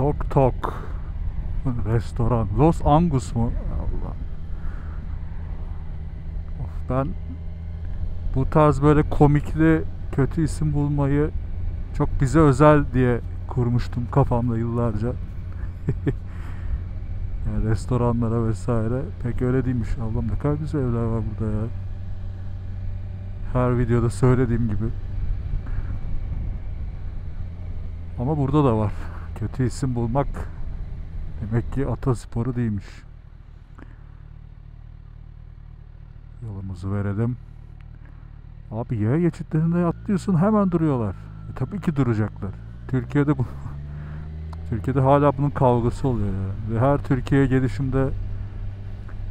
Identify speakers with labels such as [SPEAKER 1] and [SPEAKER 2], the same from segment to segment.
[SPEAKER 1] Tok Tok restoran. Los Angus mu? Allah. Of, ben bu tarz böyle komikli kötü isim bulmayı çok bize özel diye kurmuştum kafamda yıllarca. yani restoranlara vesaire. Pek öyle değilmiş. Allah'ım ne kadar güzel evler var burada ya. Her videoda söylediğim gibi. Ama burada da var. Kötü isim bulmak demek ki atasporu değilmiş. Yolumuzu verelim. Abi yaya geçitlerinde atlıyorsun hemen duruyorlar. E, tabii ki duracaklar. Türkiye'de bu Türkiye'de hala bunun kavgası oluyor ya. Ve her Türkiye'ye gelişimde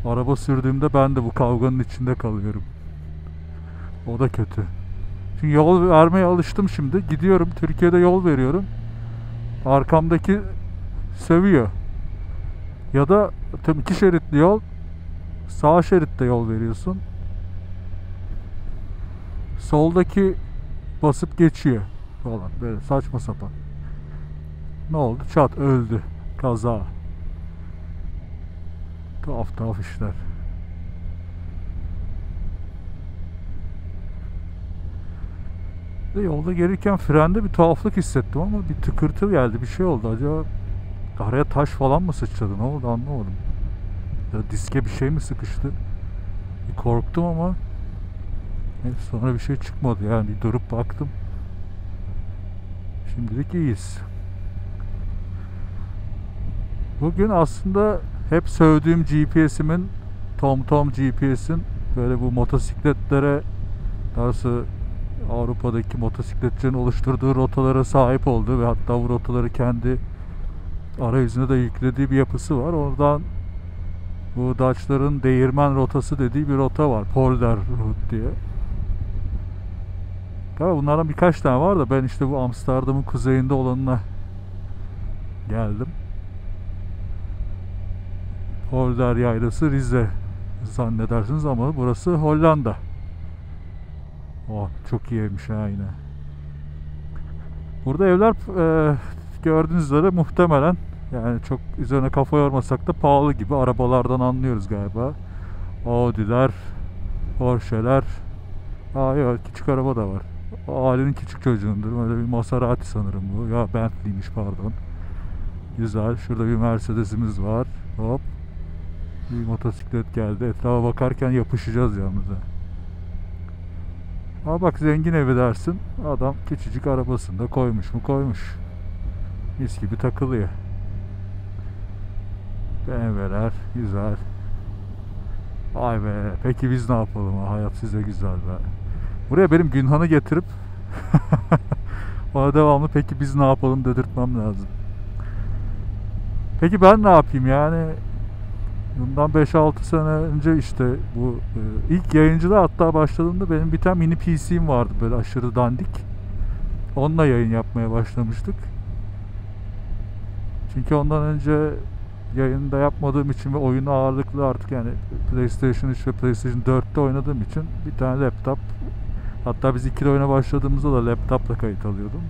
[SPEAKER 1] araba sürdüğümde ben de bu kavganın içinde kalıyorum. O da kötü. Çünkü yol vermeye alıştım şimdi. Gidiyorum Türkiye'de yol veriyorum. Arkamdaki sövüyor. Ya da tam iki şeritli yol sağ şeritte yol veriyorsun. Soldaki basıp geçiyor falan böyle saçma sapan. Ne oldu? Çat öldü. Kaza. Tuhaf tuhaf işler. De yolda gelirken frende bir tuhaflık hissettim ama bir tıkırtı geldi. Bir şey oldu. Acaba araya taş falan mı sıçradı? Ne oldu anlamadım. Ya diske bir şey mi sıkıştı? Bir korktum ama sonra bir şey çıkmadı. Yani bir durup baktım. Şimdilik iyiyiz. Bugün aslında hep sövdüğüm GPS'imin TomTom GPS'in böyle bu motosikletlere daha Avrupa'daki motosikletçilerin oluşturduğu rotalara sahip olduğu ve hatta bu rotaları kendi arayüzüne de yüklediği bir yapısı var. Oradan bu Dutch'ların değirmen rotası dediği bir rota var. Polder Route diye. Tabii bunlardan birkaç tane var da ben işte bu Amsterdam'ın kuzeyinde olanına geldim. Polder yaylası Rize zannedersiniz ama burası Hollanda. Oh çok iyi evmiş ha yine. Burada evler e, gördüğünüz üzere muhtemelen yani çok üzerine kafa yormasak da pahalı gibi arabalardan anlıyoruz galiba. Audi'ler, Porsche'ler. Aa yok küçük araba da var. Ailenin küçük çocuğundur. Öyle bir Maserati sanırım bu. Ya Bentley'miş pardon. Güzel. Şurada bir Mercedes'imiz var. Hop. Bir motosiklet geldi. Etrafa bakarken yapışacağız yalnız. ha. Aa bak zengin evi dersin. Adam küçücük arabasında koymuş mu koymuş. Mis gibi takılıyor. BMW'ler güzel. Vay be. Peki biz ne yapalım? ha? Hayat size güzel be. Buraya benim Günhan'ı getirip ona devamlı peki biz ne yapalım dedirtmem lazım. Peki ben ne yapayım yani? Bundan 5-6 sene önce işte bu e, ilk yayıncılığa hatta başladığımda benim bir tane mini PC'm vardı böyle aşırı dandik. Onunla yayın yapmaya başlamıştık. Çünkü ondan önce yayında yapmadığım için ve oyunu ağırlıklı artık yani PlayStation 3 ve PlayStation 4'te oynadığım için bir tane laptop hatta biz ikili oyuna başladığımızda da laptopla kayıt alıyordum.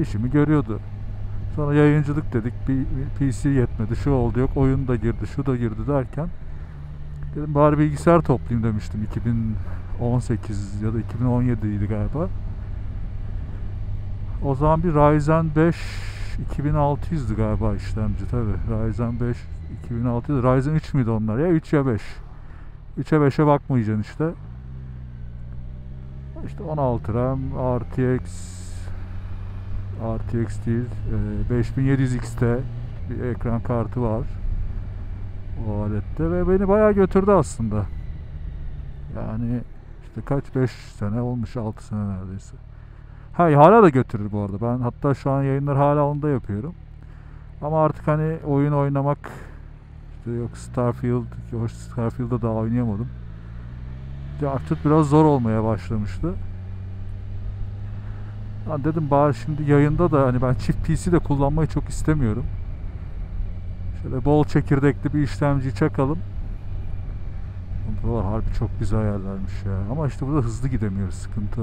[SPEAKER 1] İşimi görüyordu. Sonra yayıncılık dedik. Bir PC yetmedi. Şu oldu yok. Oyun da girdi. Şu da girdi derken dedim bari bilgisayar toplayayım demiştim. 2018 ya da 2017 idi galiba. O zaman bir Ryzen 5 2600'dü galiba işlemci tabi. Ryzen 5 2600. Ryzen 3 müydü onlar? Ya 3 ya 5. 3'e 5'e bakmayacaksın işte. İşte 16 RAM, RTX RTX değil, e, 5700 XT bir ekran kartı var o alette ve beni bayağı götürdü aslında. Yani işte kaç 5 sene olmuş 6 sene neredeyse. Ha hala da götürür bu arada. Ben hatta şu an yayınlar hala onda yapıyorum. Ama artık hani oyun oynamak işte yok Starfield, yok Starfield'da daha oynayamadım. Artık biraz zor olmaya başlamıştı. Ha dedim bari şimdi yayında da hani ben çift PC de kullanmayı çok istemiyorum. Şöyle bol çekirdekli bir işlemci çakalım. Buralar harbi çok güzel yerlermiş ya. Ama işte burada hızlı gidemiyoruz. Sıkıntı.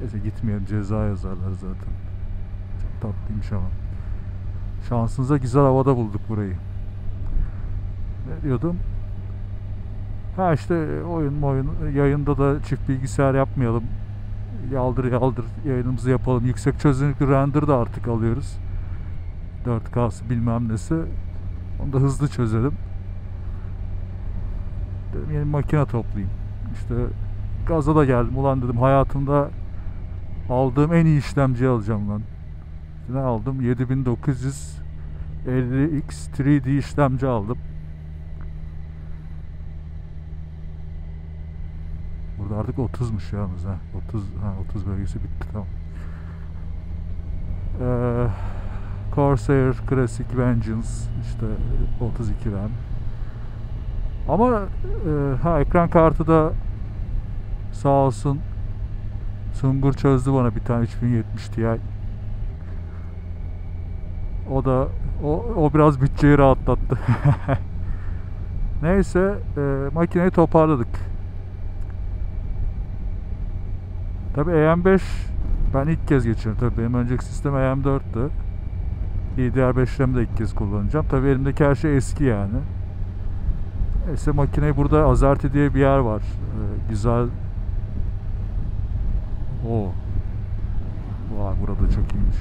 [SPEAKER 1] Neyse gitmeyelim ceza yazarlar zaten. Çok tatlıymış ama. Şansınıza güzel havada bulduk burayı. Ne diyordum? Ha işte oyun oyun yayında da çift bilgisayar yapmayalım. Yaldır yaldır yayınımızı yapalım. Yüksek çözünürlüklü render da artık alıyoruz. 4K'sı bilmem nesi. Onu da hızlı çözelim. Dedim yeni makine toplayayım. İşte gaza da geldim. Ulan dedim hayatımda aldığım en iyi işlemci alacağım lan. Ne aldım? 7950X 3D işlemci aldım. Burada artık 30'muş yalnız ha. 30 ha 30 bölgesi bitti tamam. Ee, Corsair Classic Vengeance işte 32 RAM. Ama e, ha ekran kartı da sağ olsun Sungur çözdü bana bir tane 3070 Ti. O da o, o biraz bütçeyi rahatlattı. Neyse e, makineyi toparladık. Tabi EM5 ben ilk kez geçiyorum. Tabi benim önceki sistem EM4'tü. DDR5'lerimi de ilk kez kullanacağım. Tabi elimdeki her şey eski yani. Neyse makineyi burada Azerty diye bir yer var. Ee, güzel. O. Vay burada çok iyiymiş.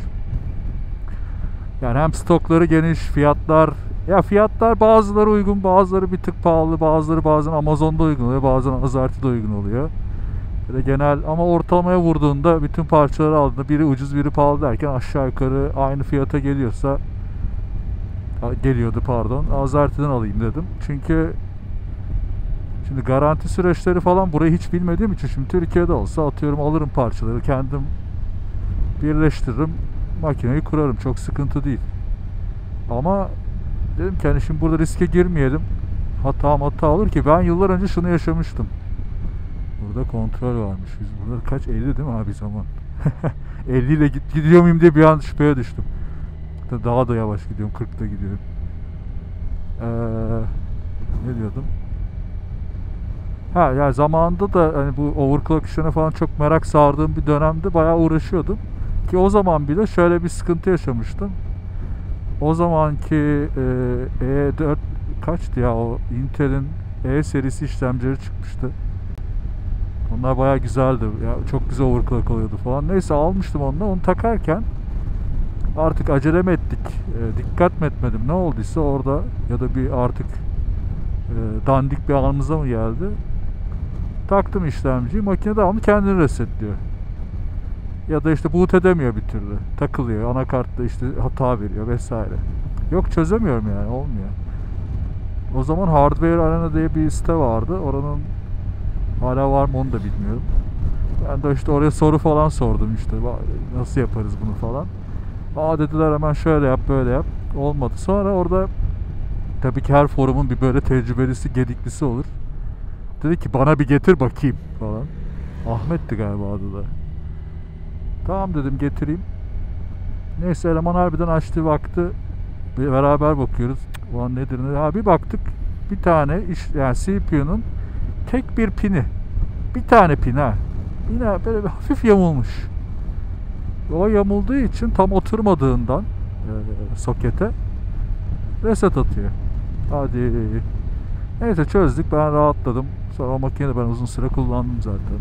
[SPEAKER 1] Yani hem stokları geniş, fiyatlar ya fiyatlar bazıları uygun, bazıları bir tık pahalı, bazıları bazen Amazon'da uygun oluyor, bazen Azerty'de uygun oluyor. Böyle genel ama ortalamaya vurduğunda bütün parçaları aldığında biri ucuz biri pahalı derken aşağı yukarı aynı fiyata geliyorsa geliyordu pardon. Azerty'den alayım dedim. Çünkü şimdi garanti süreçleri falan burayı hiç bilmediğim için şimdi Türkiye'de olsa atıyorum alırım parçaları kendim birleştiririm makineyi kurarım çok sıkıntı değil. Ama dedim ki hani şimdi burada riske girmeyelim. Hata hata olur ki ben yıllar önce şunu yaşamıştım. Burada kontrol varmış. Biz burada kaç 50 değil mi abi zaman? 50 ile gidiyor muyum diye bir an şüpheye düştüm. Daha da yavaş gidiyorum. 40'ta gidiyorum. Ee, ne diyordum? Ha yani zamanında da hani bu overclock işlerine falan çok merak sardığım bir dönemde bayağı uğraşıyordum. Ki o zaman bile şöyle bir sıkıntı yaşamıştım. O zamanki e, E4 kaçtı ya o Intel'in E serisi işlemcileri çıkmıştı. Onlar baya güzeldi. Ya çok güzel overclock oluyordu falan. Neyse almıştım onu. Onu takarken artık acele mi ettik? E, dikkat mi etmedim? Ne olduysa orada ya da bir artık e, dandik bir anımıza mı geldi? Taktım işlemciyi. Makine devamlı kendini resetliyor. Ya da işte boot edemiyor bir türlü. Takılıyor. Anakartta işte hata veriyor vesaire. Yok çözemiyorum yani. Olmuyor. O zaman Hardware Arena diye bir site vardı. Oranın hala var mı onu da bilmiyorum. Ben de işte oraya soru falan sordum işte. Nasıl yaparız bunu falan. Aa dediler hemen şöyle yap böyle yap. Olmadı. Sonra orada tabii ki her forumun bir böyle tecrübelisi, gediklisi olur. Dedi ki bana bir getir bakayım falan. Ahmet'ti galiba adı da. Tamam dedim getireyim. Neyse eleman harbiden açtı baktı. Beraber bakıyoruz. Ulan nedir ne? Ha bir baktık. Bir tane iş yani CPU'nun tek bir pini. Bir tane pin ha. Böyle bir hafif yamulmuş. O yamulduğu için tam oturmadığından e, sokete reset atıyor. Hadi. Neyse çözdük. Ben rahatladım. Sonra o makineyi ben uzun süre kullandım zaten.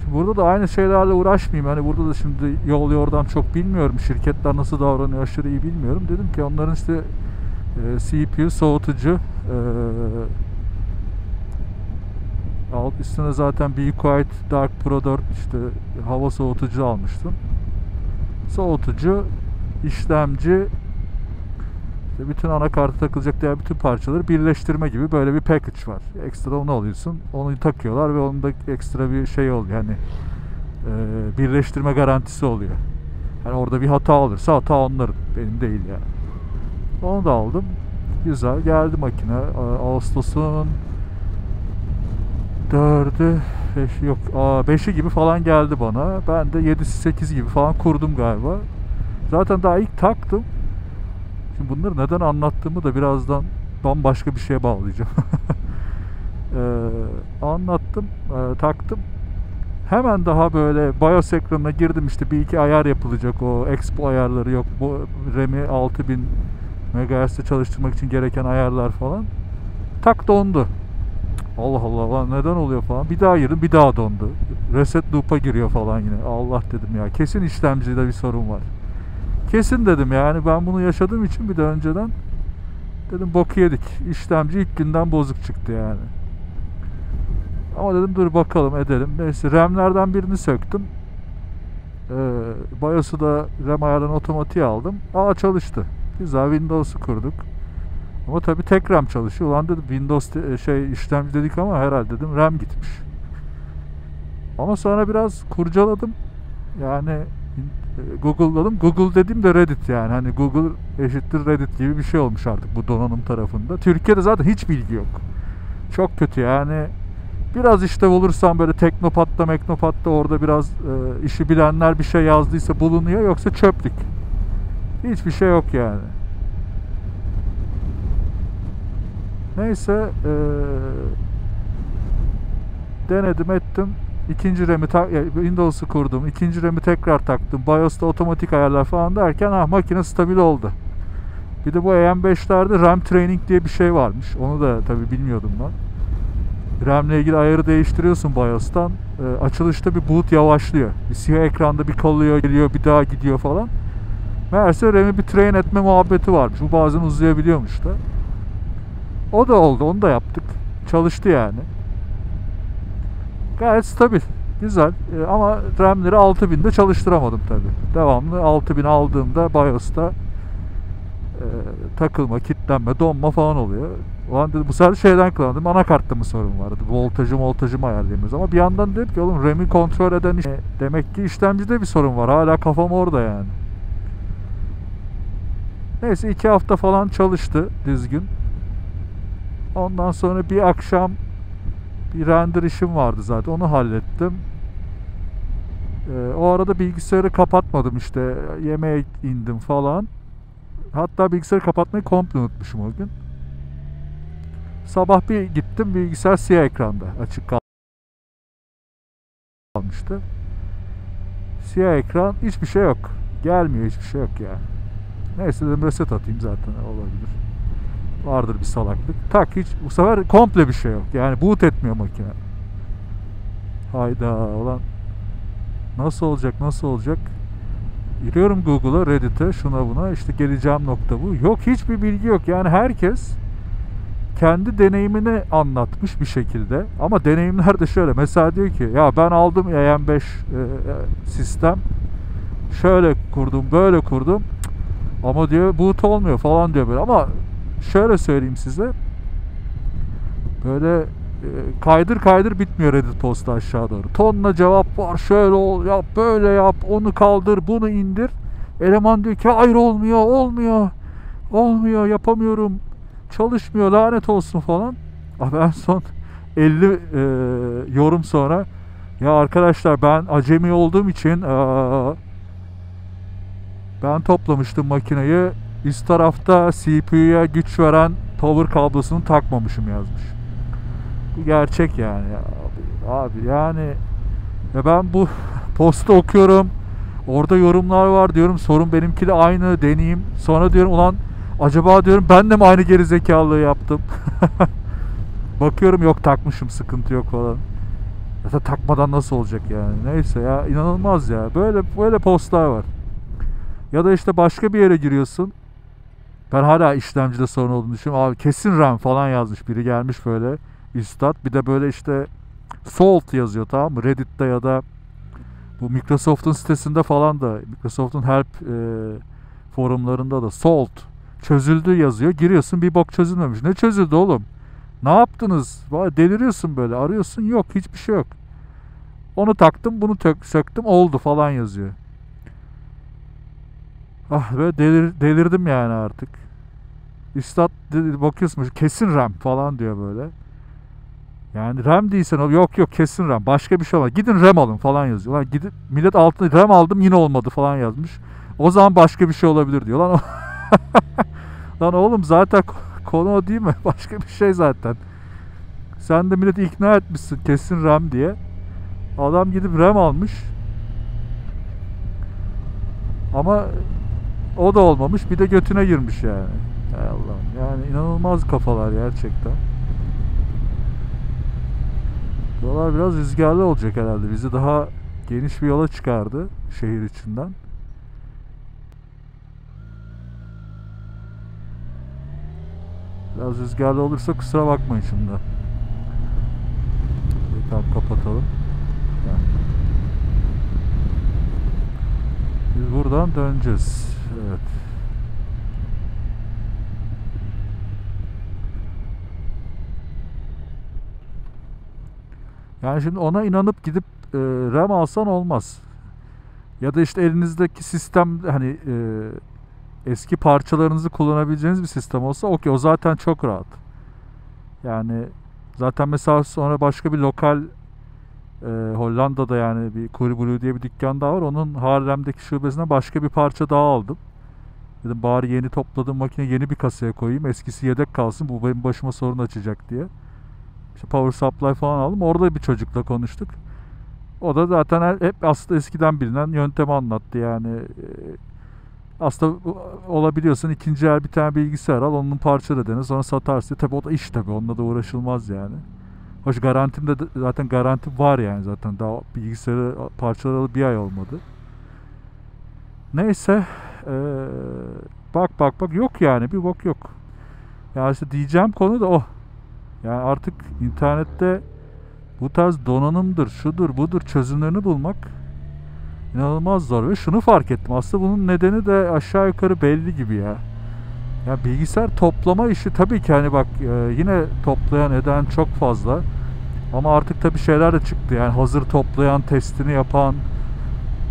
[SPEAKER 1] Şimdi burada da aynı şeylerle uğraşmayayım. Hani burada da şimdi yol yordam çok bilmiyorum. Şirketler nasıl davranıyor aşırı iyi bilmiyorum. Dedim ki onların işte e, CPU soğutucu e, alt üstüne zaten Be Quiet Dark Pro 4 işte hava soğutucu almıştım. Soğutucu, işlemci, işte bütün anakarta takılacak diğer bütün parçaları birleştirme gibi böyle bir package var. Ekstra onu alıyorsun. Onu takıyorlar ve onun da ekstra bir şey oluyor. Yani e, birleştirme garantisi oluyor. Yani orada bir hata olursa hata onların. Benim değil yani. Onu da aldım. Güzel. Geldi makine. Ağustos'un 4'ü 5 yok 5'i gibi falan geldi bana. Ben de 7'si 8 gibi falan kurdum galiba. Zaten daha ilk taktım. Şimdi bunları neden anlattığımı da birazdan bambaşka bir şeye bağlayacağım. ee, anlattım, e, taktım. Hemen daha böyle BIOS ekranına girdim işte bir iki ayar yapılacak o expo ayarları yok. Bu RAM'i 6000 MHz'de çalıştırmak için gereken ayarlar falan. Tak dondu. Allah Allah lan neden oluyor falan. Bir daha girdim bir daha dondu. Reset loop'a giriyor falan yine. Allah dedim ya kesin işlemcide bir sorun var. Kesin dedim yani ben bunu yaşadığım için bir de önceden dedim boku yedik. İşlemci ilk günden bozuk çıktı yani. Ama dedim dur bakalım edelim. Neyse RAM'lerden birini söktüm. Ee, BIOS'u da RAM ayarlarını otomatiğe aldım. Aa çalıştı. Güzel Windows'u kurduk. Ama tabii tek RAM çalışıyor. Ulan dedim Windows de- şey işlemci dedik ama herhalde dedim RAM gitmiş. Ama sonra biraz kurcaladım. Yani e, Google'ladım. Google dediğim de Reddit yani. Hani Google eşittir Reddit gibi bir şey olmuş artık bu donanım tarafında. Türkiye'de zaten hiç bilgi yok. Çok kötü yani. Biraz işte bulursam böyle Teknopat'ta Meknopat'ta orada biraz e, işi bilenler bir şey yazdıysa bulunuyor. Yoksa çöplük. Hiçbir şey yok yani. Neyse eee, denedim ettim. İkinci ya Windows'u kurdum. İkinci RAM'i tekrar taktım. BIOS'ta otomatik ayarlar falan derken ha makine stabil oldu. Bir de bu AM5'lerde RAM Training diye bir şey varmış. Onu da tabi bilmiyordum ben. RAM'le ilgili ayarı değiştiriyorsun BIOS'tan. Ee, açılışta bir boot yavaşlıyor. Bir siyah ekranda bir kalıyor, geliyor, bir daha gidiyor falan. Meğerse RAM'i bir train etme muhabbeti varmış. Bu bazen uzayabiliyormuş da. O da oldu. Onu da yaptık. Çalıştı yani. Gayet stabil. Güzel. Ee, ama RAM'leri 6000'de çalıştıramadım tabi. Devamlı 6000 aldığımda BIOS'ta e, takılma, kilitlenme, donma falan oluyor. Ulan dedim bu sefer şeyden kullandım. Anakartta mı sorun vardı? Voltajı voltajı mı ayarlayamıyoruz? Ama bir yandan dedim ki oğlum RAM'i kontrol eden iş- E, demek ki işlemcide bir sorun var. Hala kafam orada yani. Neyse iki hafta falan çalıştı düzgün. Ondan sonra bir akşam bir render işim vardı zaten. Onu hallettim. Ee, o arada bilgisayarı kapatmadım işte. Yemeğe indim falan. Hatta bilgisayarı kapatmayı komple unutmuşum o gün. Sabah bir gittim bilgisayar siyah ekranda açık kalmıştı. Siyah ekran hiçbir şey yok. Gelmiyor hiçbir şey yok ya. Neyse dedim reset atayım zaten olabilir. Vardır bir salaklık. Tak hiç bu sefer komple bir şey yok. Yani boot etmiyor makine. Hayda ulan nasıl olacak nasıl olacak? Giriyorum Google'a, Reddit'e, şuna buna işte geleceğim nokta bu. Yok hiçbir bilgi yok. Yani herkes kendi deneyimini anlatmış bir şekilde. Ama deneyimler de şöyle. Mesela diyor ki ya ben aldım AM5 e, sistem. Şöyle kurdum, böyle kurdum. Ama diyor boot olmuyor falan diyor böyle. Ama şöyle söyleyeyim size. Böyle e, kaydır kaydır bitmiyor Reddit postu aşağı doğru. Tonla cevap var. Şöyle ol, yap, böyle yap, onu kaldır, bunu indir. Eleman diyor ki hayır olmuyor, olmuyor. Olmuyor, yapamıyorum. Çalışmıyor, lanet olsun falan. Abi en son 50 e, yorum sonra ya arkadaşlar ben acemi olduğum için e, ben toplamıştım makineyi. Üst tarafta CPU'ya güç veren power kablosunu takmamışım yazmış. Bu gerçek yani. Ya abi, abi yani ya ben bu postu okuyorum. Orada yorumlar var diyorum. Sorun benimki de aynı deneyim. Sonra diyorum ulan acaba diyorum ben de mi aynı geri zekalılığı yaptım? Bakıyorum yok takmışım sıkıntı yok falan. Da takmadan nasıl olacak yani? Neyse ya inanılmaz ya. Böyle böyle postlar var. Ya da işte başka bir yere giriyorsun. Ben hala işlemcide sorun olduğunu düşünüyorum. Abi kesin RAM falan yazmış. Biri gelmiş böyle üstad. Bir de böyle işte Salt yazıyor tamam mı? Reddit'te ya da bu Microsoft'un sitesinde falan da Microsoft'un help e, forumlarında da Salt çözüldü yazıyor. Giriyorsun bir bok çözülmemiş. Ne çözüldü oğlum? Ne yaptınız? Deliriyorsun böyle. Arıyorsun yok hiçbir şey yok. Onu taktım bunu tök, söktüm oldu falan yazıyor. Ah böyle delir, delirdim yani artık. Üstad bakıyorsun kesin RAM falan diyor böyle. Yani RAM değilsen yok yok kesin RAM. Başka bir şey olmaz. Gidin RAM alın falan yazıyor. Lan gidip millet altında RAM aldım yine olmadı falan yazmış. O zaman başka bir şey olabilir diyor. Lan, Lan oğlum zaten konu o değil mi? Başka bir şey zaten. Sen de milleti ikna etmişsin kesin RAM diye. Adam gidip RAM almış. Ama o da olmamış. Bir de götüne girmiş yani. Hay Allah'ım. Yani inanılmaz kafalar gerçekten. Buralar biraz rüzgarlı olacak herhalde. Bizi daha geniş bir yola çıkardı şehir içinden. Biraz rüzgarlı olursa kusura bakmayın şimdi. Tamam kapatalım. Heh. Biz buradan döneceğiz. Evet. Yani şimdi ona inanıp gidip e, RAM alsan olmaz. Ya da işte elinizdeki sistem hani e, eski parçalarınızı kullanabileceğiniz bir sistem olsa okey o zaten çok rahat. Yani zaten mesela sonra başka bir lokal e, Hollanda'da yani bir Coolblue diye bir dükkan daha var. Onun Haarlem'deki şubesine başka bir parça daha aldım. Dedim bari yeni topladığım makine yeni bir kasaya koyayım. Eskisi yedek kalsın. Bu benim başıma sorun açacak diye. İşte power supply falan aldım. Orada bir çocukla konuştuk. O da zaten hep aslında eskiden bilinen yöntemi anlattı yani. Aslında olabiliyorsun ikinci el bir tane bilgisayar al onun parçaları dene sonra satarsın. Tabi o da iş tabi onunla da uğraşılmaz yani. Hoş garantimde de zaten garanti var yani zaten daha bilgisayarı parçalayalı bir ay olmadı. Neyse ee, bak bak bak yok yani bir bok yok. Yani işte diyeceğim konu da o. Yani artık internette bu tarz donanımdır, şudur, budur çözümlerini bulmak inanılmaz zor ve şunu fark ettim. Aslında bunun nedeni de aşağı yukarı belli gibi ya. Ya bilgisayar toplama işi tabii ki hani bak e, yine toplayan eden çok fazla. Ama artık tabii şeyler de çıktı. Yani hazır toplayan, testini yapan,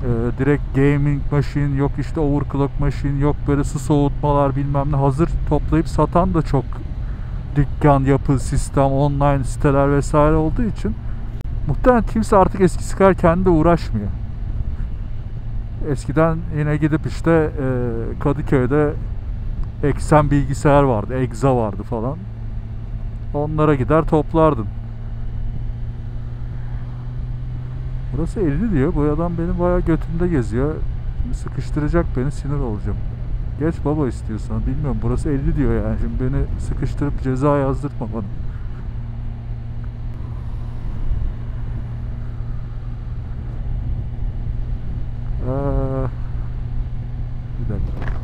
[SPEAKER 1] e, direkt gaming machine, yok işte overclock machine, yok böyle su soğutmalar bilmem ne hazır toplayıp satan da çok dükkan, yapı, sistem, online siteler vesaire olduğu için muhtemelen kimse artık eskisi kadar kendi uğraşmıyor. Eskiden yine gidip işte e, Kadıköy'de eksen bilgisayar vardı, egza vardı falan. Onlara gider toplardın. Burası 50 diyor. Bu adam benim bayağı götümde geziyor. Şimdi sıkıştıracak beni sinir olacağım. Geç baba istiyorsan. Bilmiyorum burası 50 diyor yani. Şimdi beni sıkıştırıp ceza yazdırtma bana. Ee, bir dakika.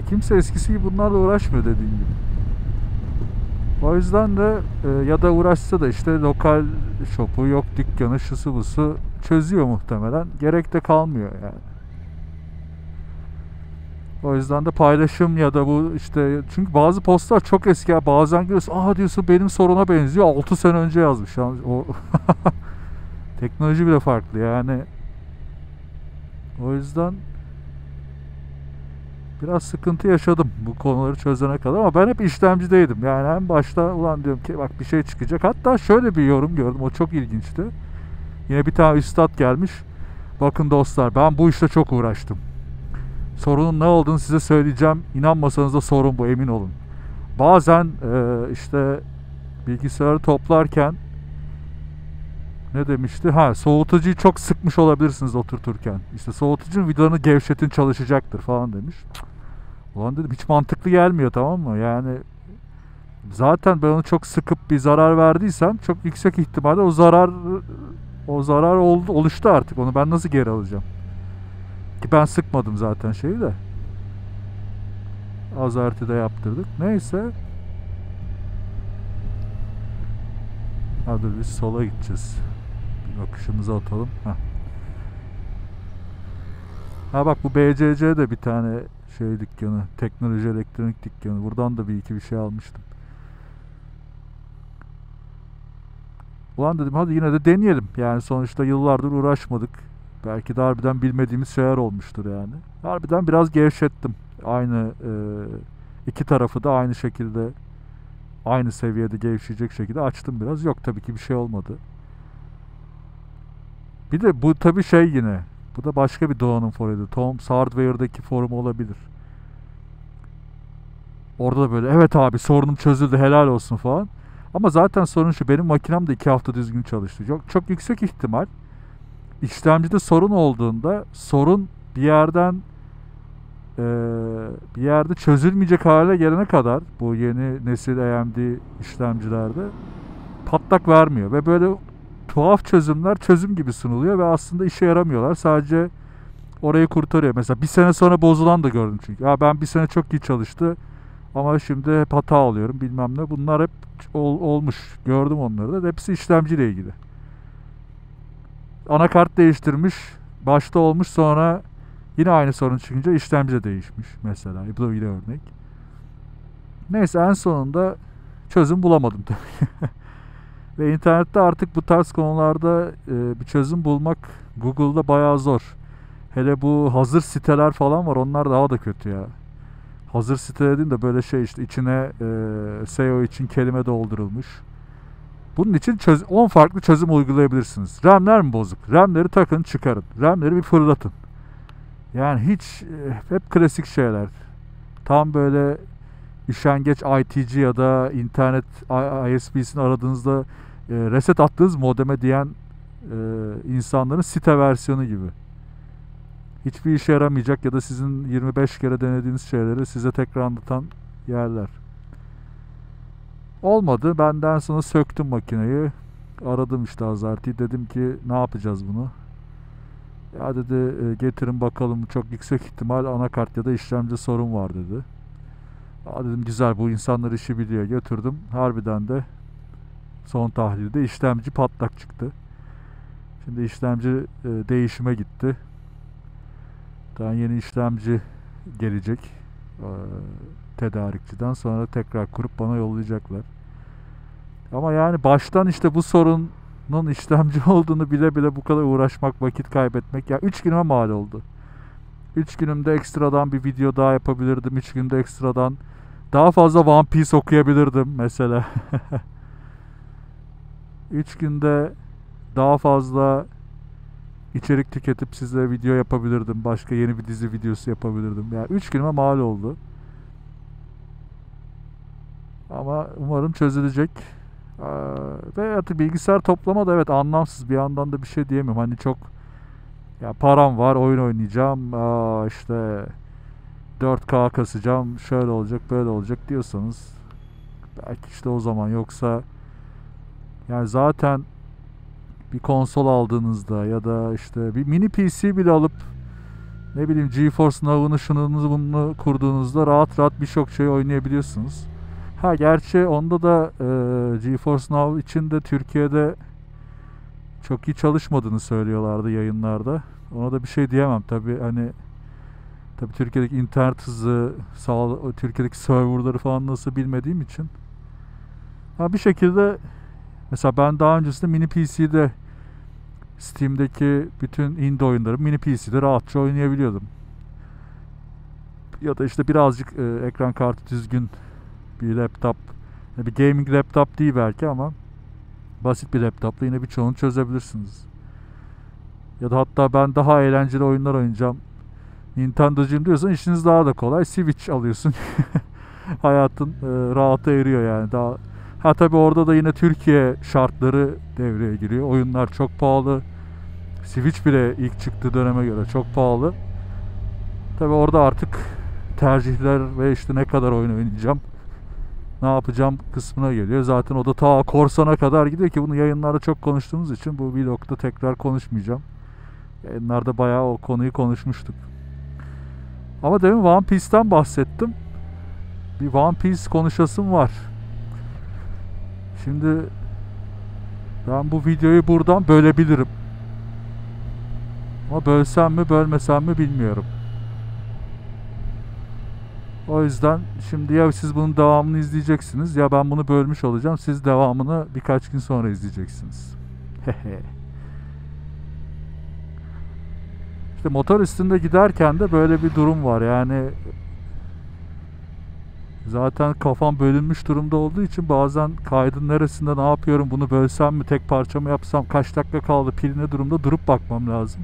[SPEAKER 1] Ya kimse eskisi gibi bunlarla uğraşmıyor dediğim gibi. O yüzden de e, ya da uğraşsa da işte lokal şopu yok dükkanı şusu busu çözüyor muhtemelen. Gerek de kalmıyor yani. O yüzden de paylaşım ya da bu işte çünkü bazı postlar çok eski bazen görüyorsun aha diyorsun benim soruna benziyor 6 sene önce yazmış yani o teknoloji bile farklı yani o yüzden biraz sıkıntı yaşadım bu konuları çözene kadar ama ben hep işlemcideydim. Yani en başta ulan diyorum ki bak bir şey çıkacak. Hatta şöyle bir yorum gördüm. O çok ilginçti. Yine bir tane üstad gelmiş. Bakın dostlar ben bu işte çok uğraştım. Sorunun ne olduğunu size söyleyeceğim. İnanmasanız da sorun bu emin olun. Bazen e, işte bilgisayarı toplarken ne demişti? Ha soğutucuyu çok sıkmış olabilirsiniz oturturken. İşte soğutucunun vidanı gevşetin çalışacaktır falan demiş. Ulan dedim hiç mantıklı gelmiyor tamam mı? Yani zaten ben onu çok sıkıp bir zarar verdiysem çok yüksek ihtimalle o zarar o zarar oldu, oluştu artık. Onu ben nasıl geri alacağım? Ki ben sıkmadım zaten şeyi de. Azartı da yaptırdık. Neyse. Hadi biz sola gideceğiz. Bir bakışımızı atalım. Heh. Ha bak bu BCC de bir tane şey dükkanı. Teknoloji elektronik dükkanı. Buradan da bir iki bir şey almıştım. Ulan dedim hadi yine de deneyelim. Yani sonuçta yıllardır uğraşmadık. Belki de harbiden bilmediğimiz şeyler olmuştur yani. Harbiden biraz gevşettim. Aynı e, iki tarafı da aynı şekilde aynı seviyede gevşeyecek şekilde açtım biraz. Yok tabii ki bir şey olmadı. Bir de bu tabii şey yine. Bu da başka bir Doğan'ın forumuydu. Tom's Hardware'daki forum olabilir. Orada da böyle evet abi sorunum çözüldü helal olsun falan. Ama zaten sorun şu benim makinem de iki hafta düzgün çalıştı. Çok, çok yüksek ihtimal işlemcide sorun olduğunda sorun bir yerden e, bir yerde çözülmeyecek hale gelene kadar bu yeni nesil AMD işlemcilerde patlak vermiyor ve böyle tuhaf çözümler çözüm gibi sunuluyor ve aslında işe yaramıyorlar. Sadece orayı kurtarıyor. Mesela bir sene sonra bozulan da gördüm çünkü. Ya ben bir sene çok iyi çalıştı ama şimdi hep hata alıyorum bilmem ne. Bunlar hep ol, olmuş. Gördüm onları da. Hepsi işlemciyle ilgili. Anakart değiştirmiş. Başta olmuş sonra yine aynı sorun çıkınca işlemci de değişmiş mesela. Bu da yine örnek. Neyse en sonunda çözüm bulamadım tabii. Ve internette artık bu tarz konularda e, bir çözüm bulmak Google'da bayağı zor. Hele bu hazır siteler falan var onlar daha da kötü ya. Hazır site dediğin de böyle şey işte içine e, SEO için kelime doldurulmuş. Bunun için çöz 10 farklı çözüm uygulayabilirsiniz. RAM'ler mi bozuk? RAM'leri takın çıkarın. RAM'leri bir fırlatın. Yani hiç e, hep klasik şeyler. Tam böyle üşengeç ITC ya da internet ISP'sini aradığınızda e, reset attığınız modeme diyen e, insanların site versiyonu gibi. Hiçbir işe yaramayacak ya da sizin 25 kere denediğiniz şeyleri size tekrar anlatan yerler. Olmadı. Benden sonra söktüm makineyi. Aradım işte Azarti'yi. Dedim ki ne yapacağız bunu? Ya dedi e, getirin bakalım çok yüksek ihtimal anakart ya da işlemci sorun var dedi. Ya dedim güzel bu insanlar işi biliyor. Götürdüm. Harbiden de son tahlilde işlemci patlak çıktı. Şimdi işlemci e, değişime gitti. Daha yeni işlemci gelecek e, tedarikçiden sonra tekrar kurup bana yollayacaklar. Ama yani baştan işte bu sorunun işlemci olduğunu bile bile bu kadar uğraşmak, vakit kaybetmek. Ya 3 günüme mal oldu. 3 günümde ekstradan bir video daha yapabilirdim. 3 günde ekstradan daha fazla One Piece okuyabilirdim mesela. 3 günde daha fazla içerik tüketip size video yapabilirdim. Başka yeni bir dizi videosu yapabilirdim. Yani 3 günüme mal oldu. Ama umarım çözülecek. Ee, ve artık bilgisayar toplama da evet anlamsız bir yandan da bir şey diyemem. Hani çok ya param var oyun oynayacağım. Aa işte 4K kasacağım. Şöyle olacak böyle olacak diyorsanız belki işte o zaman yoksa yani zaten bir konsol aldığınızda ya da işte bir mini PC bile alıp ne bileyim GeForce Now'ını şunu bunu kurduğunuzda rahat rahat birçok şey oynayabiliyorsunuz. Ha gerçi onda da e, GeForce Now için de Türkiye'de çok iyi çalışmadığını söylüyorlardı yayınlarda. Ona da bir şey diyemem tabi hani tabi Türkiye'deki internet hızı, sağ, Türkiye'deki serverları falan nasıl bilmediğim için. Ha bir şekilde mesela ben daha öncesinde mini PC'de Steam'deki bütün indie oyunları mini PC'de rahatça oynayabiliyordum. Ya da işte birazcık e, ekran kartı düzgün bir laptop, bir gaming laptop değil belki ama basit bir laptopla yine birçoğunu çözebilirsiniz. Ya da hatta ben daha eğlenceli oyunlar oynayacağım. Nintendo'cuyum diyorsan işiniz daha da kolay. Switch alıyorsun. Hayatın e, rahata eriyor yani. Daha Ha tabi orada da yine Türkiye şartları devreye giriyor. Oyunlar çok pahalı. Switch bile ilk çıktığı döneme göre çok pahalı. Tabi orada artık tercihler ve işte ne kadar oyun oynayacağım ne yapacağım kısmına geliyor. Zaten o da ta korsana kadar gidiyor ki bunu yayınlarda çok konuştuğumuz için bu vlogda tekrar konuşmayacağım. Yayınlarda bayağı o konuyu konuşmuştuk. Ama demin One Piece'ten bahsettim. Bir One Piece konuşasım var. Şimdi ben bu videoyu buradan bölebilirim. Ama bölsem mi bölmesem mi bilmiyorum. O yüzden şimdi ya siz bunun devamını izleyeceksiniz ya ben bunu bölmüş olacağım. Siz devamını birkaç gün sonra izleyeceksiniz. işte motor üstünde giderken de böyle bir durum var. Yani zaten kafam bölünmüş durumda olduğu için bazen kaydın neresinde ne yapıyorum bunu bölsem mi tek parça mı yapsam kaç dakika kaldı pil durumda durup bakmam lazım.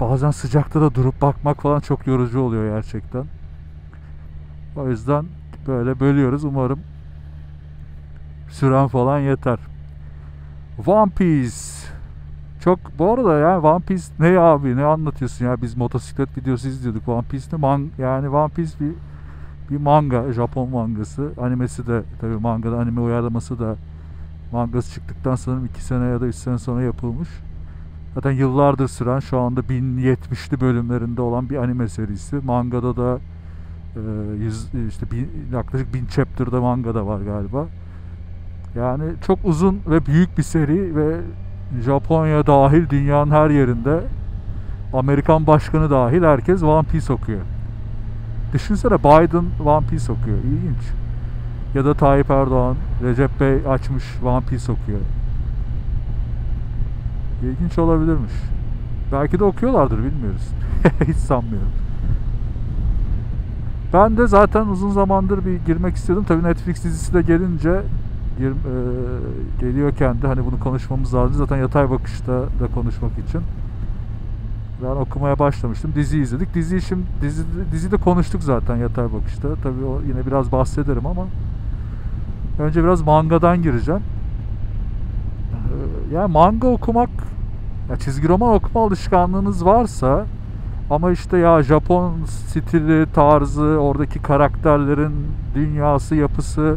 [SPEAKER 1] bazen sıcakta da durup bakmak falan çok yorucu oluyor gerçekten. O yüzden böyle bölüyoruz. Umarım süren falan yeter. One Piece. Çok bu arada ya One Piece ne abi ne anlatıyorsun ya biz motosiklet videosu izliyorduk One Piece'te man yani One Piece bir bir manga Japon mangası animesi de tabi mangada anime uyarlaması da mangası çıktıktan sanırım 2 sene ya da 3 sene sonra yapılmış. Zaten yıllardır süren şu anda 1070'li bölümlerinde olan bir anime serisi. Mangada da e, yüz, işte bin, yaklaşık 1000 chapter'da mangada var galiba. Yani çok uzun ve büyük bir seri ve Japonya dahil dünyanın her yerinde Amerikan başkanı dahil herkes One Piece okuyor. Düşünsene Biden One Piece okuyor. İlginç. Ya da Tayyip Erdoğan, Recep Bey açmış One Piece okuyor. İlginç olabilirmiş. Belki de okuyorlardır bilmiyoruz. Hiç sanmıyorum. Ben de zaten uzun zamandır bir girmek istedim. Tabii Netflix dizisi de gelince gir, e, geliyorken de hani bunu konuşmamız lazım. Zaten yatay bakışta da konuşmak için. Ben okumaya başlamıştım. Dizi izledik. Dizi şimdi dizi dizide konuştuk zaten yatay bakışta. Tabii o yine biraz bahsederim ama önce biraz mangadan gireceğim. Ee, yani manga okumak ya çizgi roman okuma alışkanlığınız varsa ama işte ya Japon stili, tarzı, oradaki karakterlerin dünyası, yapısı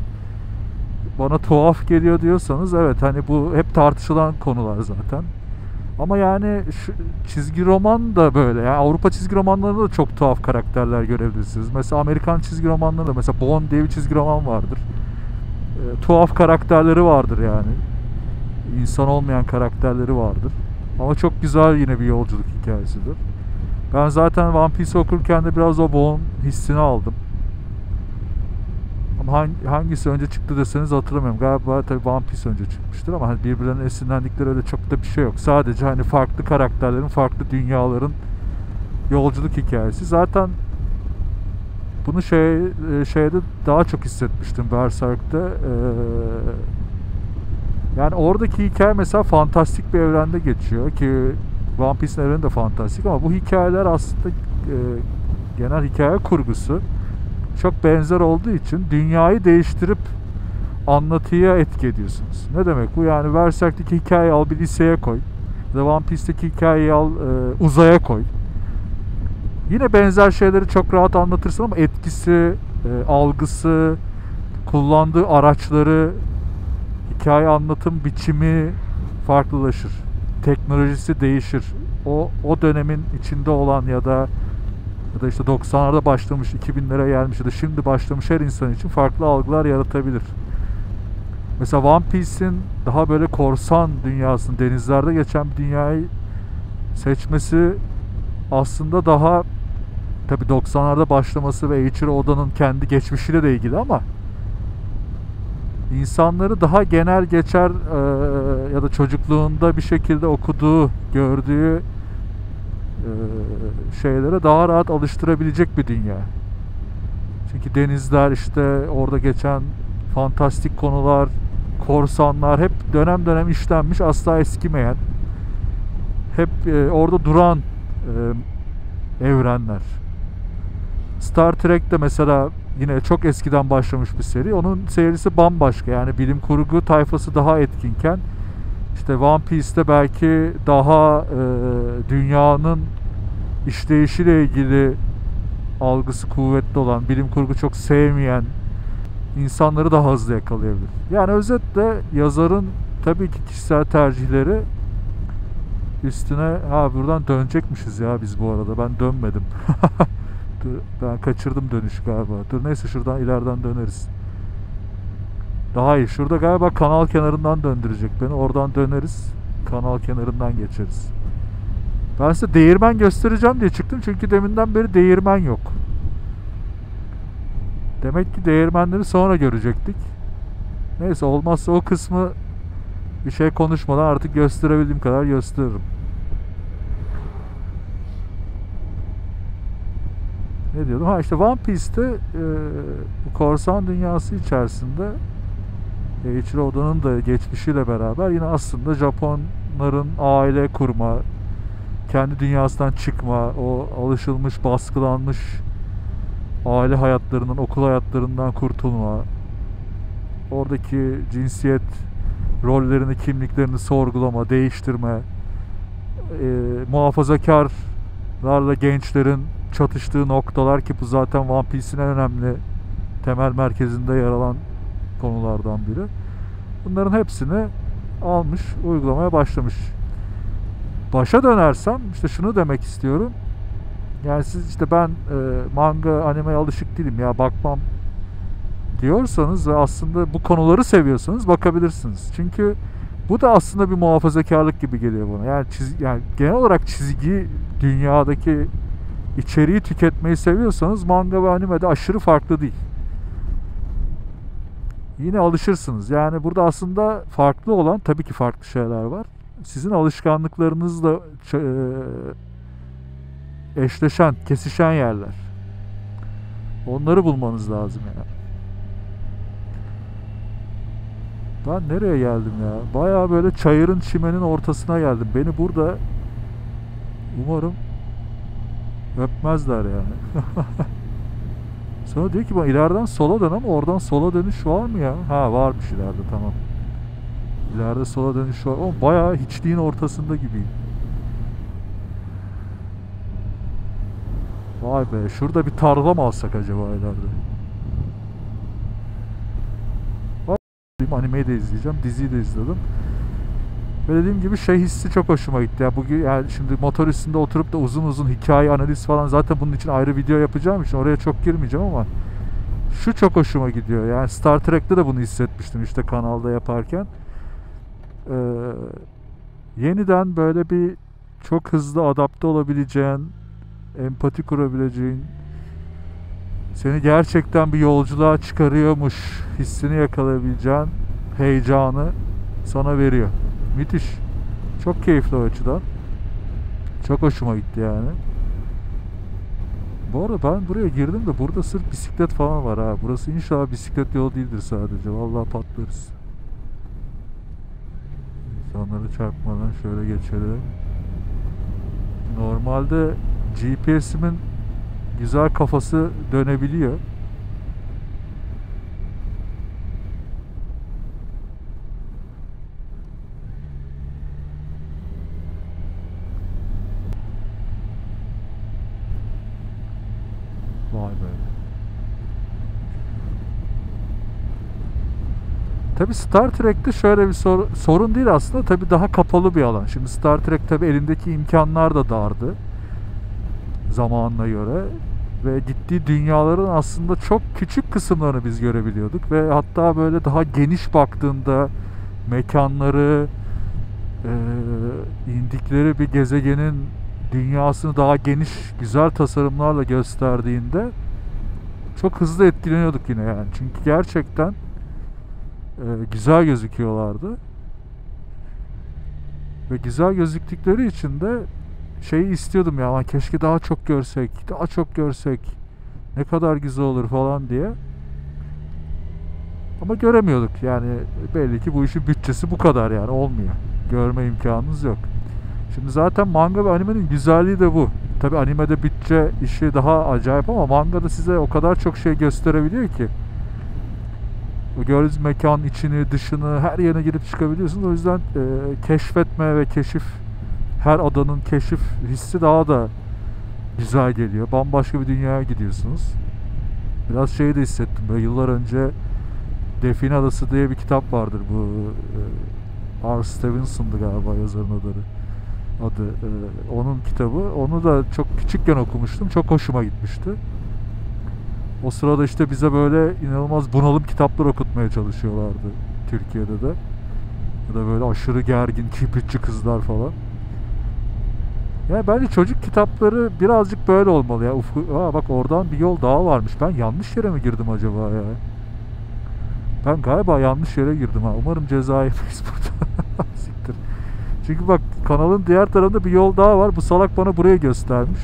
[SPEAKER 1] bana tuhaf geliyor diyorsanız evet hani bu hep tartışılan konular zaten. Ama yani şu çizgi roman da böyle. Yani Avrupa çizgi romanlarında da çok tuhaf karakterler görebilirsiniz. Mesela Amerikan çizgi romanlarında mesela Bond diye bir çizgi roman vardır. E, tuhaf karakterleri vardır yani. İnsan olmayan karakterleri vardır. Ama çok güzel yine bir yolculuk hikayesidir. Ben zaten One Piece okurken de biraz o Bond hissini aldım. Ama hangisi önce çıktı deseniz hatırlamıyorum. Galiba tabii One Piece önce çıkmıştır ama hani birbirlerine esinlendikleri öyle çok da bir şey yok. Sadece hani farklı karakterlerin, farklı dünyaların yolculuk hikayesi. Zaten bunu şey şeyde daha çok hissetmiştim Berserk'te. Ee, yani oradaki hikaye mesela fantastik bir evrende geçiyor ki One Piece'in evreni de fantastik ama bu hikayeler aslında e, genel hikaye kurgusu çok benzer olduğu için dünyayı değiştirip anlatıya etki ediyorsunuz. Ne demek bu? Yani Berserk'teki hikayeyi al bir liseye koy. Da One Piece'teki hikayeyi al e, uzaya koy. Yine benzer şeyleri çok rahat anlatırsın ama etkisi, e, algısı, kullandığı araçları, hikaye anlatım biçimi farklılaşır. Teknolojisi değişir. O o dönemin içinde olan ya da ya da işte 90'larda başlamış, 2000'lere gelmiş ya da şimdi başlamış her insan için farklı algılar yaratabilir. Mesela One Piece'in daha böyle korsan dünyasını, denizlerde geçen bir dünyayı seçmesi aslında daha tabi 90'larda başlaması ve Eiichiro Oda'nın kendi geçmişiyle de ilgili ama insanları daha genel geçer e, ya da çocukluğunda bir şekilde okuduğu, gördüğü şeylere daha rahat alıştırabilecek bir dünya. Çünkü denizler işte orada geçen fantastik konular, korsanlar hep dönem dönem işlenmiş, asla eskimeyen. Hep e, orada duran e, evrenler. Star Trek'te mesela yine çok eskiden başlamış bir seri. Onun serisi bambaşka. Yani bilim kurgu tayfası daha etkinken işte One Piece'te belki daha e, dünyanın işleyişiyle ilgili algısı kuvvetli olan, bilim kurgu çok sevmeyen insanları daha hızlı yakalayabilir. Yani özetle yazarın tabii ki kişisel tercihleri üstüne ha buradan dönecekmişiz ya biz bu arada ben dönmedim. ben kaçırdım dönüş galiba. Dur neyse şuradan ileriden döneriz. Daha iyi. Şurada galiba kanal kenarından döndürecek beni. Oradan döneriz. Kanal kenarından geçeriz. Ben size değirmen göstereceğim diye çıktım. Çünkü deminden beri değirmen yok. Demek ki değirmenleri sonra görecektik. Neyse olmazsa o kısmı bir şey konuşmadan artık gösterebildiğim kadar gösteririm. Ne diyordum? Ha işte One Piece'te e, korsan dünyası içerisinde Eiichiro Oda'nın da geçmişiyle beraber yine aslında Japonların aile kurma, kendi dünyasından çıkma, o alışılmış, baskılanmış aile hayatlarından, okul hayatlarından kurtulma, oradaki cinsiyet rollerini, kimliklerini sorgulama, değiştirme, e, muhafazakarlarla gençlerin çatıştığı noktalar ki bu zaten One Piece'in en önemli temel merkezinde yer alan konulardan biri. Bunların hepsini almış, uygulamaya başlamış. Başa dönersem işte şunu demek istiyorum. Yani siz işte ben e, manga, animeye alışık değilim ya bakmam diyorsanız ve aslında bu konuları seviyorsanız bakabilirsiniz. Çünkü bu da aslında bir muhafazakarlık gibi geliyor bana. Yani, çiz, yani genel olarak çizgi dünyadaki içeriği tüketmeyi seviyorsanız manga ve anime de aşırı farklı değil. Yine alışırsınız. Yani burada aslında farklı olan tabii ki farklı şeyler var. Sizin alışkanlıklarınızla eşleşen, kesişen yerler. Onları bulmanız lazım yani. Ben nereye geldim ya? Baya böyle çayırın çimenin ortasına geldim. Beni burada umarım öpmezler yani. Sonra diyor ki ben ileriden sola dön ama oradan sola dönüş var mı ya? Ha varmış ileride tamam. İleride sola dönüş var. Ama bayağı hiçliğin ortasında gibiyim. Vay be şurada bir tarla mı alsak acaba ileride? Animeyi de izleyeceğim. Diziyi de izledim. Ve dediğim gibi şey hissi çok hoşuma gitti. Yani bugün yani şimdi motor üstünde oturup da uzun uzun hikaye analiz falan zaten bunun için ayrı video yapacağım için oraya çok girmeyeceğim ama şu çok hoşuma gidiyor. Yani Star Trek'te de bunu hissetmiştim işte kanalda yaparken. Ee, yeniden böyle bir çok hızlı adapte olabileceğin, empati kurabileceğin, seni gerçekten bir yolculuğa çıkarıyormuş hissini yakalayabileceğin heyecanı sana veriyor. Müthiş. Çok keyifli o açıdan. Çok hoşuma gitti yani. Bu arada ben buraya girdim de burada sırf bisiklet falan var ha. Burası inşallah bisiklet yolu değildir sadece. Vallahi patlarız. İnsanları çarpmadan şöyle geçelim. Normalde GPS'imin güzel kafası dönebiliyor. Vay be. Tabi Star Trek'te şöyle bir sor, sorun değil aslında. Tabi daha kapalı bir alan. Şimdi Star Trek tabi elindeki imkanlar da dardı. Zamanına göre. Ve gittiği dünyaların aslında çok küçük kısımlarını biz görebiliyorduk. Ve hatta böyle daha geniş baktığında mekanları, e, indikleri bir gezegenin dünyasını daha geniş, güzel tasarımlarla gösterdiğinde çok hızlı etkileniyorduk yine yani. Çünkü gerçekten güzel gözüküyorlardı. Ve güzel gözüktükleri için de şeyi istiyordum ya ama keşke daha çok görsek, daha çok görsek. Ne kadar güzel olur falan diye. Ama göremiyorduk yani belli ki bu işin bütçesi bu kadar yani olmuyor. Görme imkanınız yok. Şimdi zaten manga ve animenin güzelliği de bu. Tabi animede bütçe işi daha acayip ama mangada size o kadar çok şey gösterebiliyor ki. Gördüğünüz mekan içini, dışını, her yerine girip çıkabiliyorsunuz. O yüzden e, keşfetme ve keşif, her adanın keşif hissi daha da güzel geliyor. Bambaşka bir dünyaya gidiyorsunuz. Biraz şey de hissettim böyle yıllar önce Define Adası diye bir kitap vardır bu e, R. Stevenson'dı galiba yazarın adı adı e, onun kitabı. Onu da çok küçükken okumuştum. Çok hoşuma gitmişti. O sırada işte bize böyle inanılmaz bunalım kitaplar okutmaya çalışıyorlardı Türkiye'de de. Ya da böyle aşırı gergin kibritçi kızlar falan. Yani bence çocuk kitapları birazcık böyle olmalı ya. Ufku, aa bak oradan bir yol daha varmış. Ben yanlış yere mi girdim acaba ya? Ben galiba yanlış yere girdim ha. Umarım ceza yemeyiz burada. Siktir. Çünkü bak kanalın diğer tarafında bir yol daha var. Bu salak bana buraya göstermiş.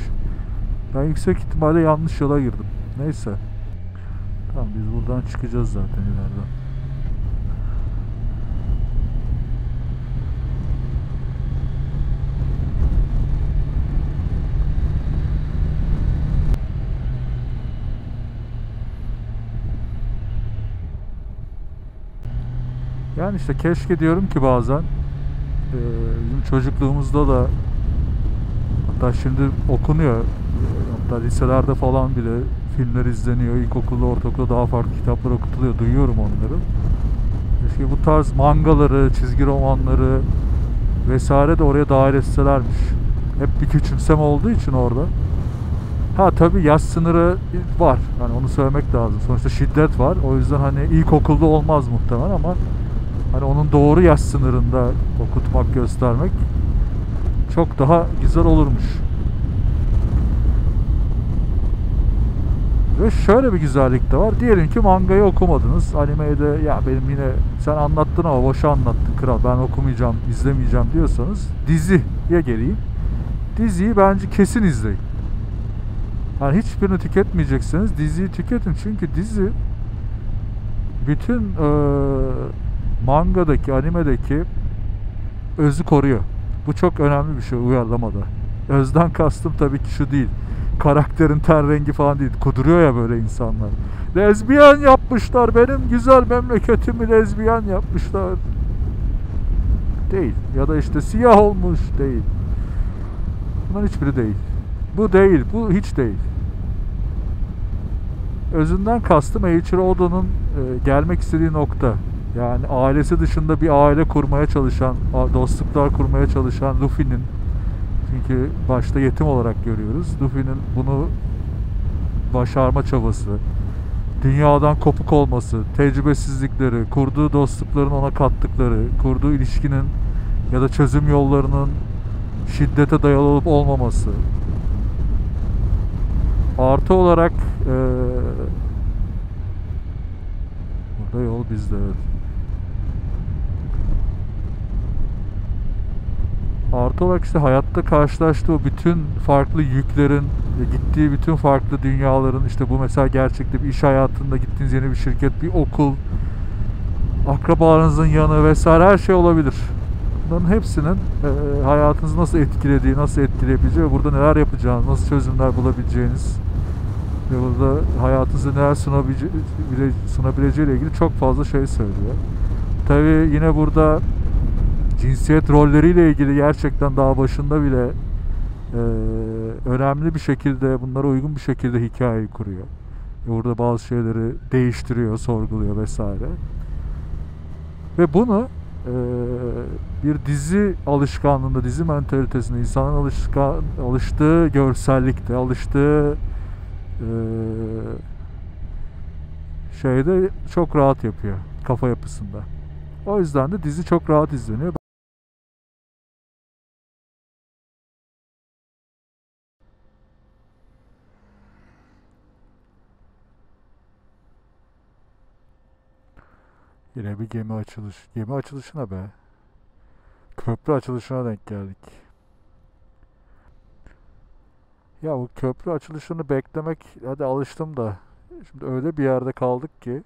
[SPEAKER 1] Ben yüksek ihtimalle yanlış yola girdim. Neyse. Tamam biz buradan çıkacağız zaten ileriden. Yani işte keşke diyorum ki bazen e, bizim çocukluğumuzda da hatta şimdi okunuyor e, hatta liselerde falan bile filmler izleniyor ilkokulda ortaokulda daha farklı kitaplar okutuluyor duyuyorum onları keşke bu tarz mangaları çizgi romanları vesaire de oraya dahil etselermiş hep bir küçümseme olduğu için orada Ha tabii yaş sınırı var. Hani onu söylemek lazım. Sonuçta şiddet var. O yüzden hani ilkokulda olmaz muhtemelen ama hani onun doğru yaş sınırında okutmak, göstermek çok daha güzel olurmuş. Ve şöyle bir güzellik de var. Diyelim ki mangayı okumadınız. Animeyi de ya benim yine sen anlattın ama boşa anlattın kral. Ben okumayacağım, izlemeyeceğim diyorsanız diziye geleyim. Diziyi bence kesin izleyin. Yani hiçbirini tüketmeyecekseniz diziyi tüketin. Çünkü dizi bütün e, mangadaki, animedeki özü koruyor. Bu çok önemli bir şey uyarlamada. Özden kastım tabii ki şu değil. Karakterin ten rengi falan değil. Kuduruyor ya böyle insanlar. Lezbiyen yapmışlar. Benim güzel memleketimi lezbiyen yapmışlar. Değil. Ya da işte siyah olmuş. Değil. Bunların hiçbiri değil. Bu değil. Bu hiç değil. Özünden kastım Eiichiro Oda'nın e, gelmek istediği nokta. Yani ailesi dışında bir aile kurmaya çalışan, dostluklar kurmaya çalışan Luffy'nin çünkü başta yetim olarak görüyoruz. Luffy'nin bunu başarma çabası, dünyadan kopuk olması, tecrübesizlikleri, kurduğu dostlukların ona kattıkları, kurduğu ilişkinin ya da çözüm yollarının şiddete dayalı olup olmaması, Artı olarak e, burada yol bizde. Artı olarak işte hayatta karşılaştığı bütün farklı yüklerin, gittiği bütün farklı dünyaların işte bu mesela gerçekte bir iş hayatında gittiğiniz yeni bir şirket, bir okul, akrabalarınızın yanı vesaire her şey olabilir. Bunların hepsinin e, hayatınızı nasıl etkilediği, nasıl etkileyebileceği ve burada neler yapacağınız, nasıl çözümler bulabileceğiniz ve burada hayatınızı neler sunabilece sunabileceğiyle ilgili çok fazla şey söylüyor. Tabi yine burada cinsiyet rolleriyle ilgili gerçekten daha başında bile e, önemli bir şekilde bunlara uygun bir şekilde hikayeyi kuruyor. Ve burada bazı şeyleri değiştiriyor, sorguluyor vesaire. Ve bunu e, bir dizi alışkanlığında, dizi mentalitesinde, insanın alışkan, alıştığı görsellikte, alıştığı ee, şeyde çok rahat yapıyor kafa yapısında. O yüzden de dizi çok rahat izleniyor. Yine bir gemi açılış. Gemi açılışına be. Köprü açılışına denk geldik. Ya bu köprü açılışını beklemek hadi alıştım da şimdi öyle bir yerde kaldık ki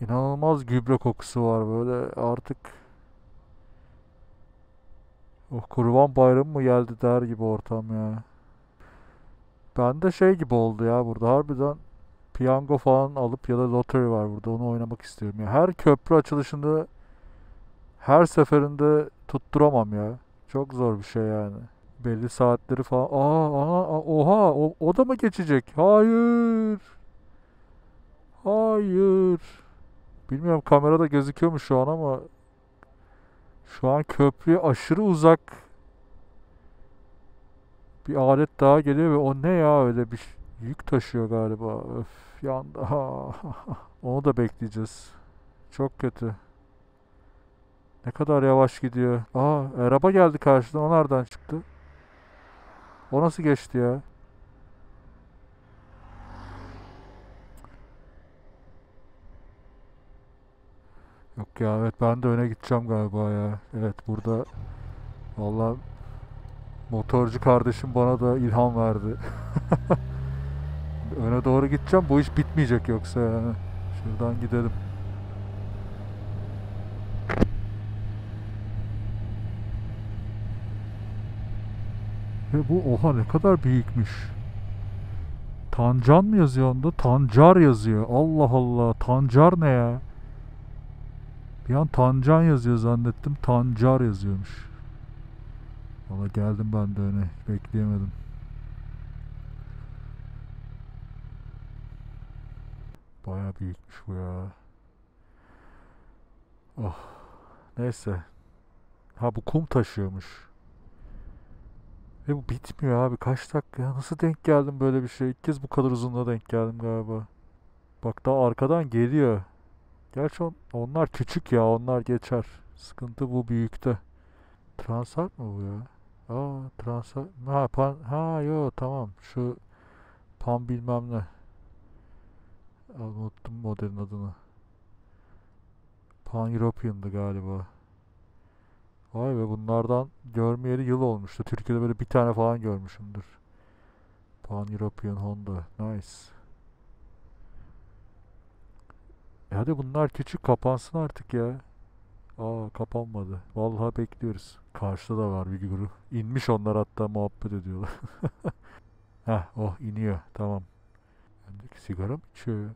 [SPEAKER 1] inanılmaz gübre kokusu var böyle artık Oh kurban bayramı mı geldi der gibi ortam ya. Ben de şey gibi oldu ya burada harbiden piyango falan alıp ya da lottery var burada onu oynamak istiyorum ya. Her köprü açılışında her seferinde tutturamam ya. Çok zor bir şey yani belli saatleri falan. Aa, aa, oha o, o da mı geçecek? Hayır. Hayır. Bilmiyorum kamerada gözüküyor mu şu an ama şu an köprüye aşırı uzak bir alet daha geliyor ve o ne ya öyle bir yük taşıyor galiba. Öf yandı. Onu da bekleyeceğiz. Çok kötü. Ne kadar yavaş gidiyor. Aa araba geldi karşıdan. O nereden çıktı? O nasıl geçti ya? Yok ya evet ben de öne gideceğim galiba ya. Evet burada vallahi motorcu kardeşim bana da ilham verdi. öne doğru gideceğim. Bu iş bitmeyecek yoksa yani. Şuradan gidelim. Ve bu oha ne kadar büyükmüş. Tancan mı yazıyor onda? Tancar yazıyor. Allah Allah. Tancar ne ya? Bir an Tancan yazıyor zannettim. Tancar yazıyormuş. Valla geldim ben de öne. Bekleyemedim. Baya büyükmüş bu ya. Oh. Neyse. Ha bu kum taşıyormuş. Ve bu bitmiyor abi. Kaç dakika? Nasıl denk geldim böyle bir şey? İlk kez bu kadar uzunluğa denk geldim galiba. Bak daha arkadan geliyor. Gerçi on- onlar küçük ya. Onlar geçer. Sıkıntı bu büyükte. Transat mı bu ya? Aa Transat. Ha pan ha yo tamam. Şu pan bilmem ne. Unuttum modelin adını. Pan European'dı galiba. Vay be bunlardan görmeyeli yıl olmuştu. Türkiye'de böyle bir tane falan görmüşümdür. Pan European Honda. Nice. E hadi bunlar küçük kapansın artık ya. Aa kapanmadı. Vallahi bekliyoruz. Karşıda da var bir grup. İnmiş onlar hatta muhabbet ediyorlar. Heh oh iniyor. Tamam. Bendeki sigara mı içiyor?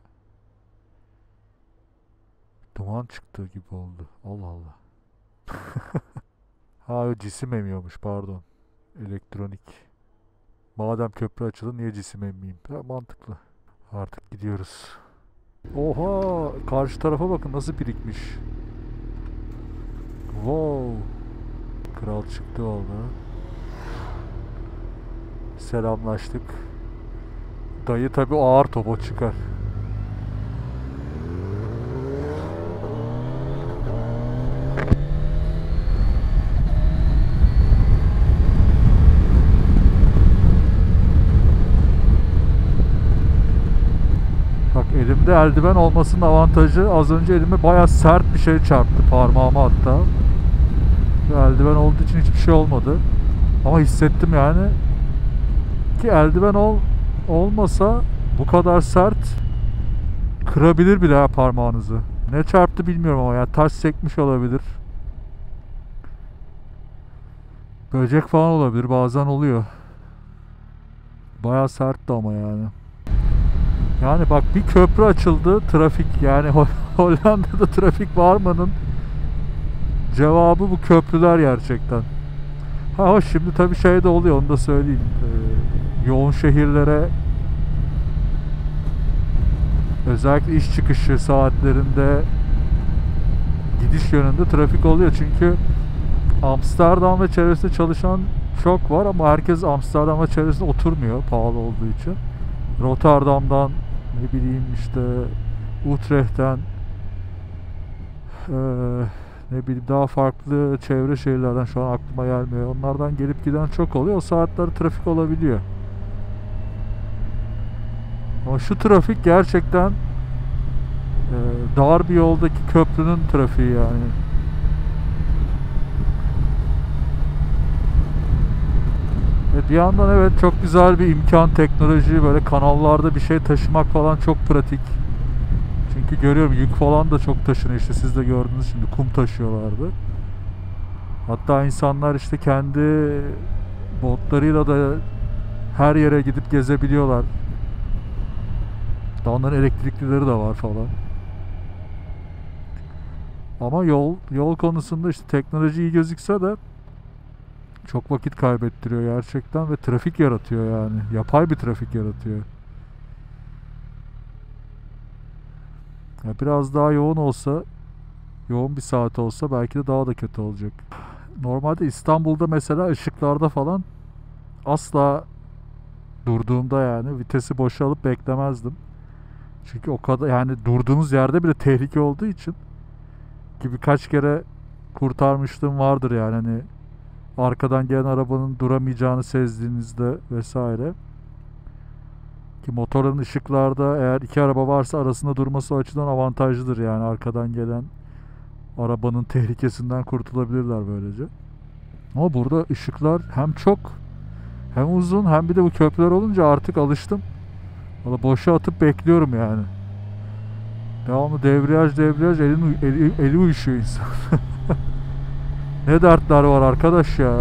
[SPEAKER 1] Duman çıktığı gibi oldu. Allah Allah. Ha o cisim emiyormuş pardon. Elektronik. Madem köprü açıldı niye cisim emmeyeyim? Ha, mantıklı. Artık gidiyoruz. Oha! Karşı tarafa bakın nasıl birikmiş. Wow! Kral çıktı valla. Selamlaştık. Dayı tabi ağır topa çıkar. Bak elimde eldiven olmasının avantajı az önce elime baya sert bir şey çarptı parmağıma hatta. Ve eldiven olduğu için hiçbir şey olmadı. Ama hissettim yani ki eldiven ol olmasa bu kadar sert kırabilir bile ha parmağınızı. Ne çarptı bilmiyorum ama ya taş sekmiş olabilir. Böcek falan olabilir bazen oluyor. Baya sertti ama yani. Yani bak bir köprü açıldı trafik yani Hol- Hollanda'da trafik varmanın cevabı bu köprüler gerçekten. Ha şimdi tabii şey de oluyor onu da söyleyeyim. Ee, yoğun şehirlere özellikle iş çıkışı saatlerinde gidiş yönünde trafik oluyor çünkü Amsterdam ve çevresinde çalışan çok var ama herkes Amsterdam ve çevresinde oturmuyor pahalı olduğu için. Rotterdam'dan ne bileyim işte Utrecht'ten eee, ne bileyim daha farklı çevre şehirlerden şu an aklıma gelmiyor. Onlardan gelip giden çok oluyor. O saatler trafik olabiliyor. Ama şu trafik gerçekten eee, dar bir yoldaki köprünün trafiği yani. E bir yandan evet çok güzel bir imkan teknoloji böyle kanallarda bir şey taşımak falan çok pratik. Çünkü görüyorum yük falan da çok taşınıyor işte siz de gördünüz şimdi kum taşıyorlardı. Hatta insanlar işte kendi botlarıyla da her yere gidip gezebiliyorlar. Daha onların elektriklileri de var falan. Ama yol yol konusunda işte teknoloji iyi gözükse de çok vakit kaybettiriyor gerçekten ve trafik yaratıyor yani. Yapay bir trafik yaratıyor. Ya biraz daha yoğun olsa, yoğun bir saat olsa belki de daha da kötü olacak. Normalde İstanbul'da mesela ışıklarda falan asla durduğumda yani vitesi boşa alıp beklemezdim. Çünkü o kadar yani durduğunuz yerde bile tehlike olduğu için ki birkaç kere kurtarmışlığım vardır yani hani arkadan gelen arabanın duramayacağını sezdiğinizde vesaire. Ki motorun ışıklarda eğer iki araba varsa arasında durması o açıdan avantajlıdır yani arkadan gelen arabanın tehlikesinden kurtulabilirler böylece. Ama burada ışıklar hem çok hem uzun hem bir de bu köprüler olunca artık alıştım. Valla boşa atıp bekliyorum yani. Devamlı debriyaj debriyaj elin, eli, eli uyuşuyor insan. ne dertler var arkadaş ya.